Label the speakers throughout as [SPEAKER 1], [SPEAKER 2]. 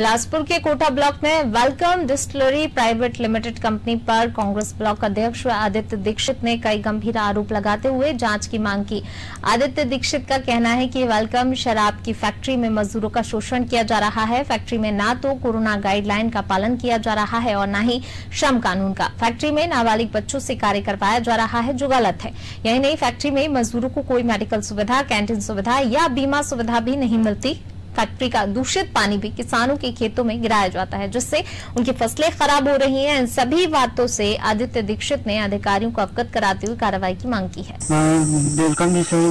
[SPEAKER 1] बिलासपुर के कोटा ब्लॉक में welcome distillery private limited company पर कांग्रेस ब्लॉक अध्यक्ष आदित्य दीक्षित ने कई गंभीर आरोप लगाते हुए जाँच की मांग की। आदित्य दीक्षित का कहना है कि वेलकम शराब की फैक्ट्री में मजदूरों का शोषण किया जा रहा है। फैक्ट्री में न तो कोरोना गाइडलाइन का पालन किया जा रहा है और न ही श्रम कानून का। फैक्ट्री में नाबालिग बच्चों से कार्य करवाया जा रहा है जो गलत है। यही नहीं, फैक्ट्री में मजदूरों को कोई मेडिकल सुविधा, कैंटीन सुविधा या बीमा सुविधा भी नहीं मिलती। फैक्ट्री का दूषित पानी भी किसानों के खेतों में गिराया जाता है जिससे उनकी फ़सलें खराब हो रही हैं। इन सभी बातों से आदित्य दीक्षित ने अधिकारियों को अवगत कराते हुए कार्रवाई की मांग की है।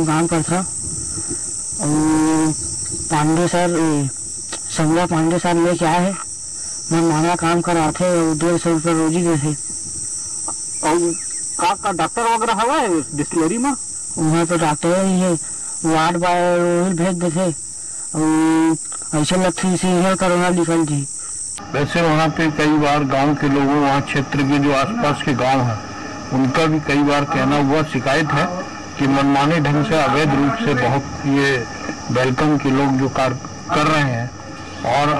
[SPEAKER 2] काम पर था पांडे सर संज्ञा पांडे सर लेके आए है। मैं माना काम करा थे डेढ़ सौ रुपये रोजी दे थे।
[SPEAKER 3] और का, का डॉक्टर वगैरह हवा है डिस्टिलरी में?
[SPEAKER 2] वहाँ पे डॉक्टर ही वार्ड बाय भेज देते ऐसा लगती थी है कोरोना निकल थी
[SPEAKER 3] वैसे वहाँ पे कई बार गाँव के लोगों, वहाँ क्षेत्र के जो आसपास के गाँव हैं, उनका भी कई बार कहना हुआ, शिकायत है कि मनमाने ढंग से, अवैध रूप से बहुत ये वेलकम के लोग जो कार्य कर रहे हैं। और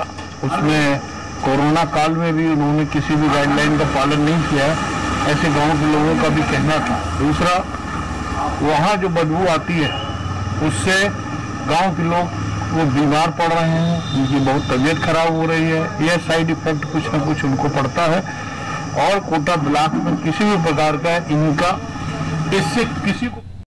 [SPEAKER 3] उसमें कोरोना काल में भी उन्होंने किसी भी गाइडलाइन का पालन नहीं किया ऐसे गाँव के लोगों का भी कहना था। दूसरा, वहाँ जो बदबू आती है, उससे गाँव के लोग वो बीमार पड़ रहे हैं, उनकी बहुत तबीयत खराब हो रही है। यह साइड इफ़ेक्ट कुछ ना कुछ उनको पड़ता है। और कोटा ब्लॉक में किसी भी प्रकार का इनका, इससे किसी को